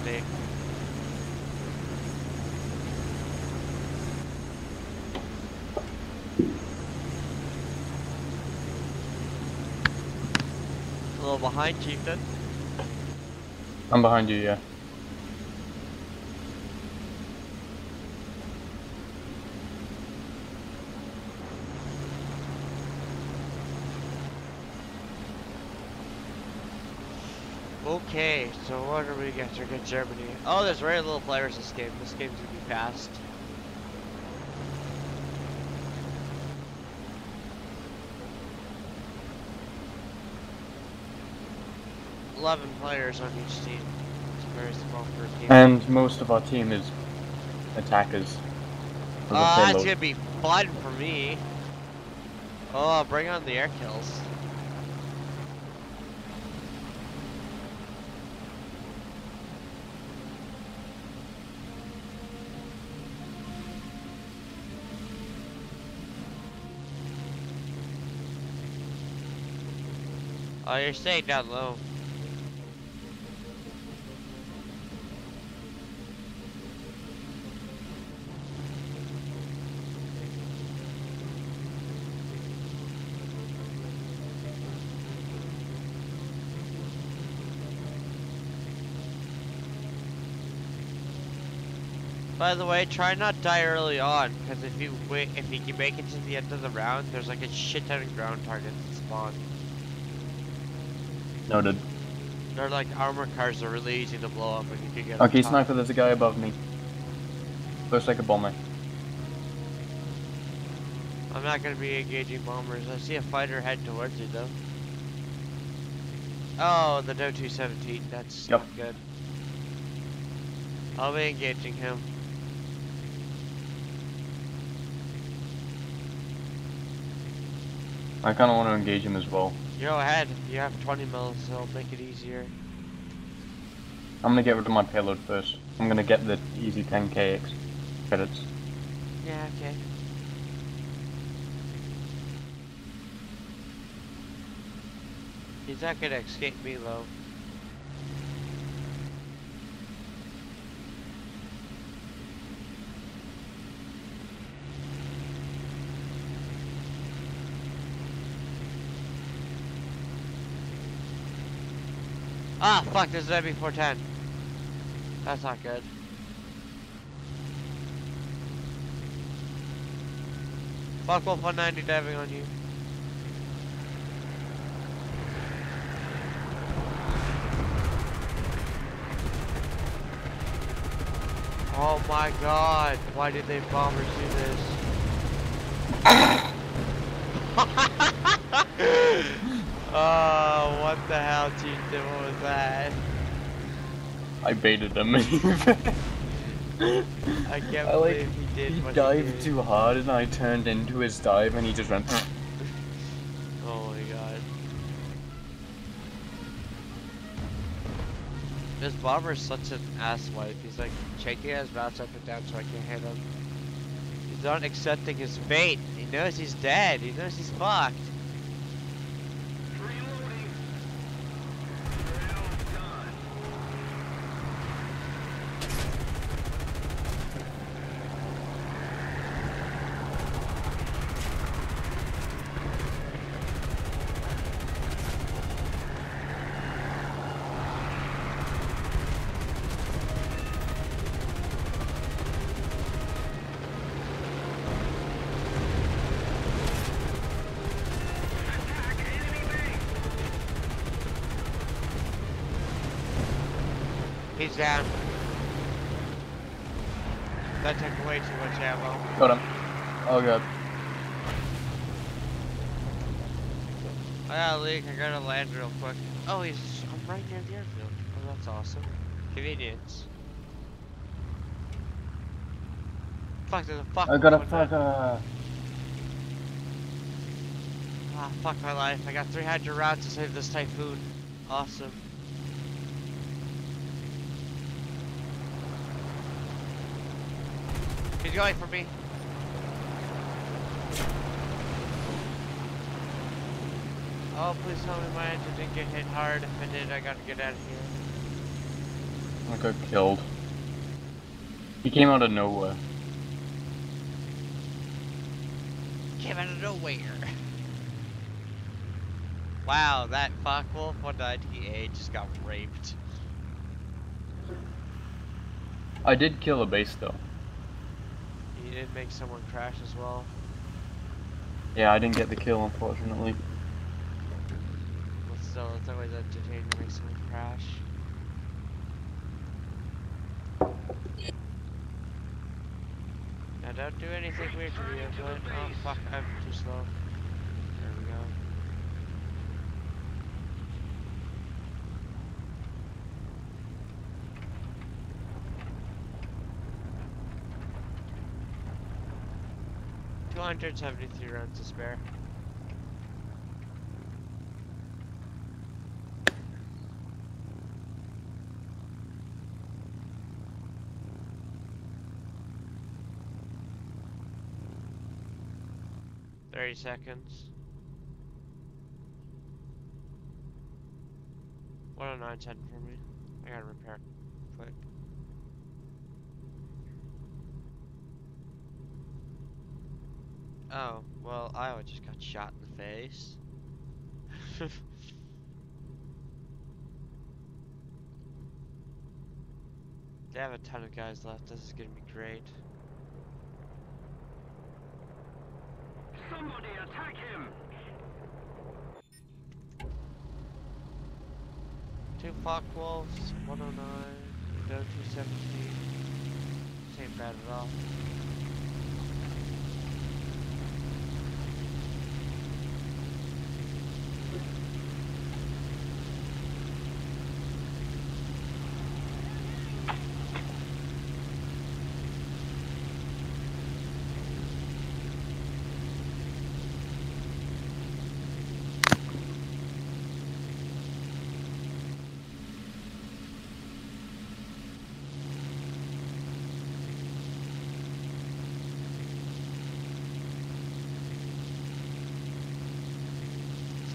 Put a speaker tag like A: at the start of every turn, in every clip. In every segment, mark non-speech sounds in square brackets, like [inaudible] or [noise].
A: empty. A little behind, Chieftain.
B: I'm behind you, yeah.
A: Okay, so what are we get to get Germany? Oh, there's very little players this game. This game's gonna be fast. Eleven players on each team. It's very small for a team.
B: And most of our team is attackers. With a
A: Uh, that's gonna be fun for me. Oh, bring on the air kills. Oh, you're staying down low. By the way, try not die early on, because if you wait, if you can make it to the end of the round, there's like a shit ton of ground targets that spawn.
B: Noted.
A: They're like armor cars are really easy to blow up, and you can get. on
B: Okay,
A: top.
B: sniper, there's a guy above me. Looks like a bomber.
A: I'm not gonna be engaging bombers. I see a fighter head towards you though. Oh, the Do 217. That's
B: Yep.
A: not good. I'll be engaging him.
B: I kinda wanna engage him as well.
A: You go ahead. You have 20 mils, so it'll make it easier.
B: I'm gonna get rid of my payload first. I'm gonna get the easy 10k ex- credits.
A: Yeah, okay. He's not gonna escape me though. Ah, fuck, there's an Me 410. That's not good. Focke-Wulf 190 diving on you. Oh my god, why did they bombers do this? oh, [laughs] what the hell, Chieftain, what was that?
B: I baited him. [laughs]
A: I can't
B: I like-
A: believe he did
B: he dived
A: he
B: too hard and I turned into his dive and he just went.
A: Oh my god. This bomber's such an asswipe. He's like shaking his mouse up and down so I can hit him. He's not accepting his fate. He knows he's dead. He knows he's fucked. He's down. That took way too much ammo.
B: Got him. Oh god.
A: I got a leak. I gotta land real quick. Oh, he's. I'm right near the airfield. Oh, that's awesome. Convenience. Fuck, there's a fuck.
B: I got a
A: one
B: fuck.
A: there.
B: Uh,
A: Ah, fuck my life. I got 300 rounds to save this typhoon. Awesome. He's going for me. Oh, please tell me my engine didn't get hit hard. If it did, I gotta get out of here.
B: I got killed. He came out of nowhere.
A: Came out of nowhere. Wow, that Focke-Wulf 198 just got raped.
B: I did kill a base though.
A: You did make someone crash as well.
B: Yeah, I didn't get the kill unfortunately.
A: But still, it's always entertaining to make someone crash. Now don't do anything weird to me. Oh fuck, I'm too slow. There we go. Two hundred seventy-three rounds to spare. Thirty seconds. One oh nine ten for me. I gotta repair quick. Oh, well, I just got shot in the face. [laughs] they have a ton of guys left. This is gonna be great.
C: Somebody attack him!
A: Two Focke-Wulfs, 109, Do 217. This ain't bad at all.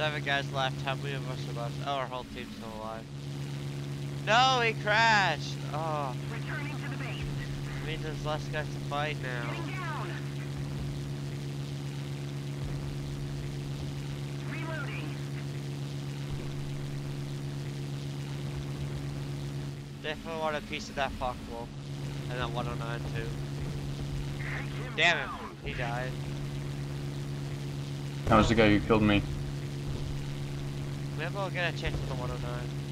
A: Seven guys left. How many of us are left? Oh, our whole team's still alive. No, he crashed! Oh,
C: Returning to the base.
A: means there's less guys to fight now.
C: Down. Reloading.
A: Definitely want a piece of that Focke-Wulf. And that 109 too.
C: Take him
A: Damn it, he died.
B: That was the guy who killed me.
A: Maybe I'll get a chance with the 109.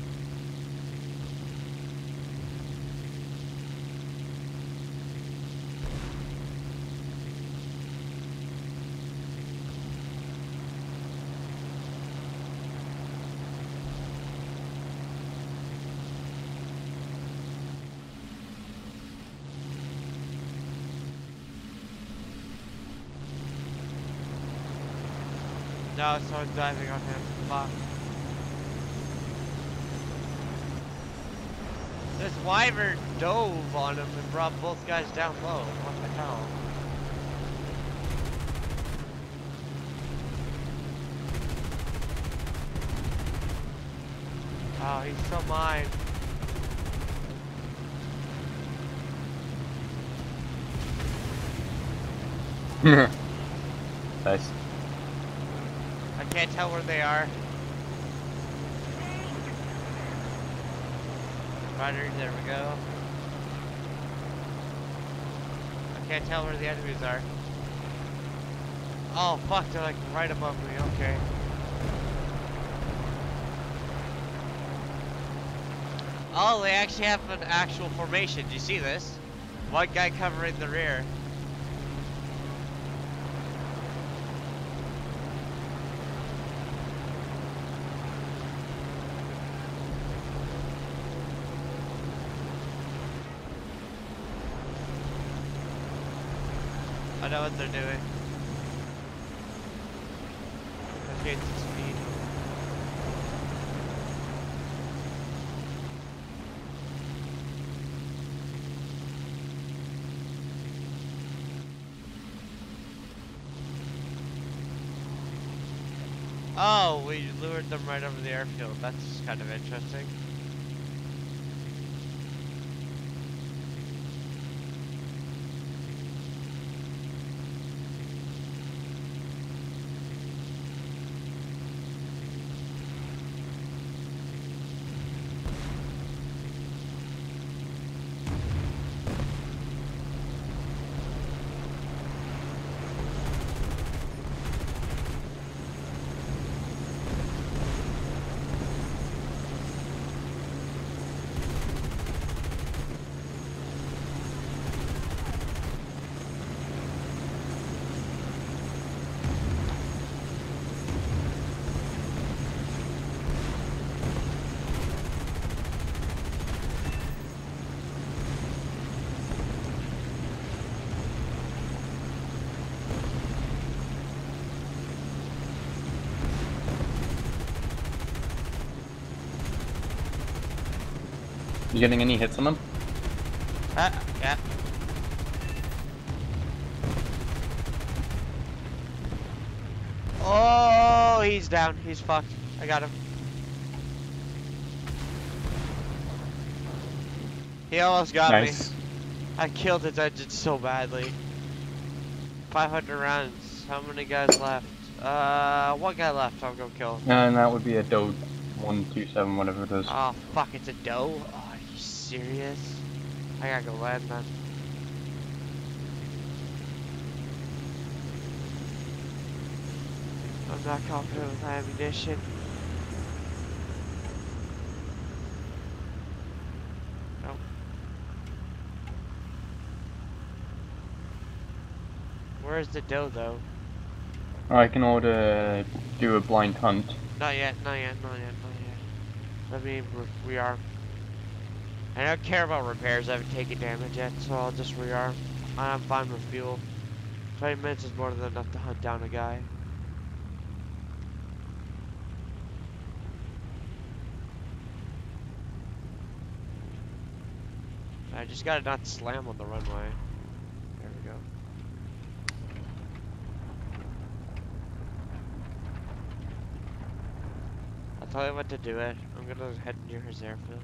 A: No, someone's diving on him. Fuck. This wyvern dove on him and brought both guys down low. What the hell? Oh, he's so mine. [laughs]
B: nice.
A: I can't tell where they are. Riders, there we go. I can't tell where the enemies are. Oh fuck, they're like right above me, okay. Oh, they actually have an actual formation. Do you see this? One guy covering the rear. I know what they're doing. Speed. Oh, we lured them right over the airfield. That's kind of interesting.
B: You getting any hits on them?
A: Uh, yeah. Oh, he's down. He's fucked. I got him. He almost got
B: nice.
A: me. I killed his engine so badly. 500 rounds. How many guys left? Uh, one guy left. I'll go kill him.
B: And that would be a Dode 127, whatever it is.
A: Oh, fuck, it's a doe? Oh, serious? I gotta go land, man. I'm not confident with my ammunition. Nope. Where's the doe, though?
B: I can order do a blind hunt.
A: Not yet, not yet, not yet, not yet. Let me, re- rearm. I don't care about repairs, I haven't taken damage yet, so I'll just rearm. I'm fine with fuel. 20 minutes is more than enough to hunt down a guy. I just gotta not slam on the runway. There we go. I'll tell you what to do it. I'm gonna head near his airfield.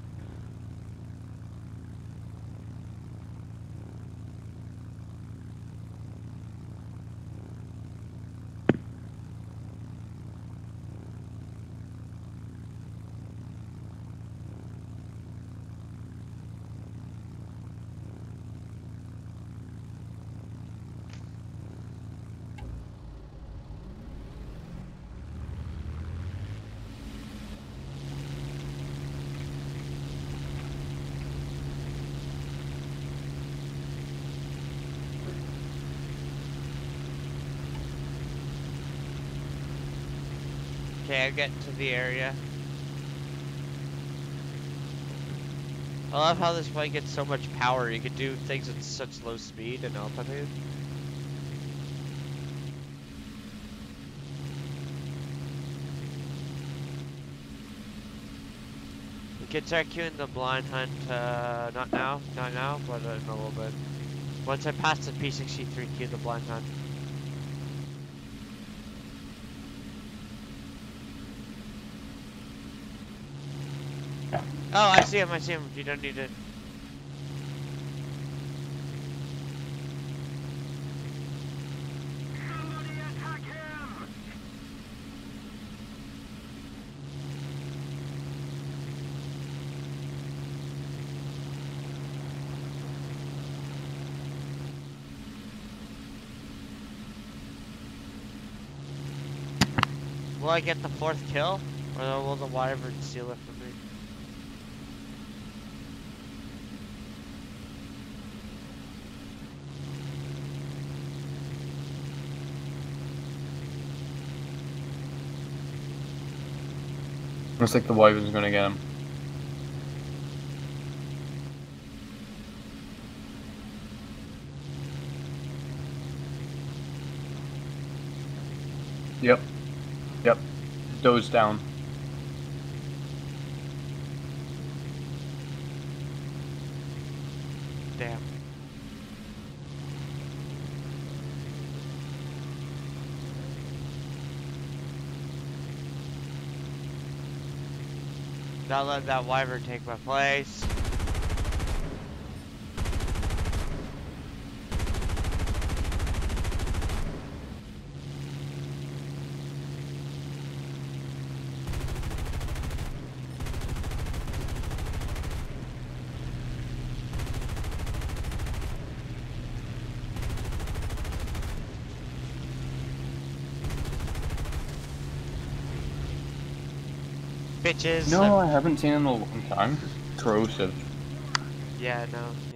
A: Okay, I get to the area. I love how this plane gets so much power. You can do things at such low speed and altitude. We can check you in the blind hunt, uh, not now, not now, but uh, in a little bit. Once I pass the P63Q, the blind hunt. Oh, I see him, I see him. You don't need it. Will I get the fourth kill? Or will the wyvern steal it from me?
B: Looks like the wyvern's gonna get him. Yep. Yep. Doze down.
A: Damn. Not let that wyvern take my place. Bitches.
B: No,
A: I'm-
B: I haven't seen him in a long time. Corrosive.
A: Yeah, no, have.